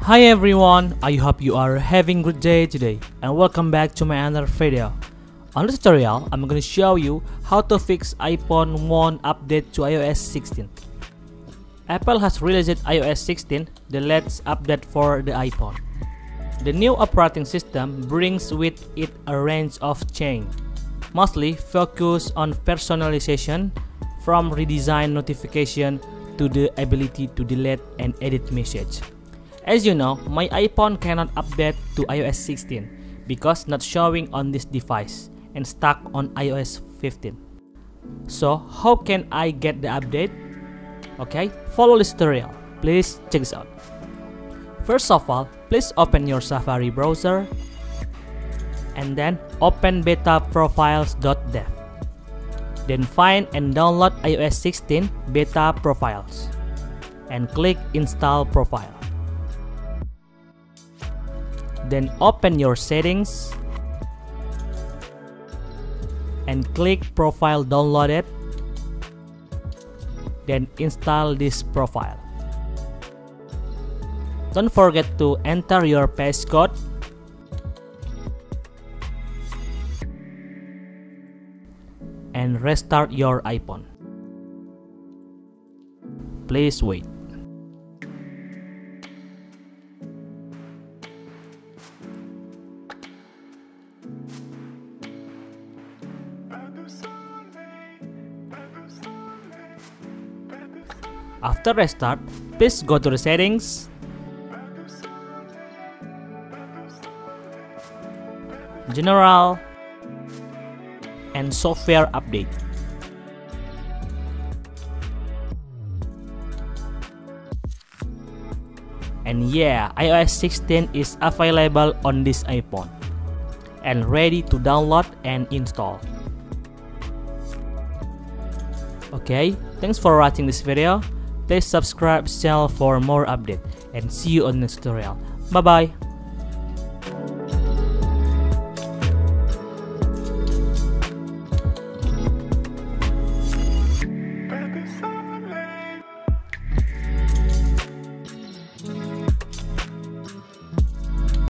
Hi everyone, I hope you are having a good day today and welcome back to my another video. On this tutorial, I'm gonna show you how to fix iPhone 1 update to iOS 16. Apple has released iOS 16, the latest update for the iPhone. The new operating system brings with it a range of change, mostly focused on personalization from redesign notification to the ability to delete and edit message. As you know, my iPhone cannot update to iOS 16 because not showing on this device and stuck on iOS 15. So how can I get the update? Okay, follow this tutorial. Please check this out. First of all, please open your Safari browser and then open betaprofiles.dev. Then find and download iOS 16 beta profiles and click install profile. Then open your settings and click profile downloaded. Then install this profile. Don't forget to enter your passcode and restart your iPhone. Please wait. After restart, please go to the settings, general, and software update. And yeah, iOS 16 is available on this iPhone and ready to download and install. Okay, thanks for watching this video. Please subscribe channel for more update and see you on next tutorial. Bye bye.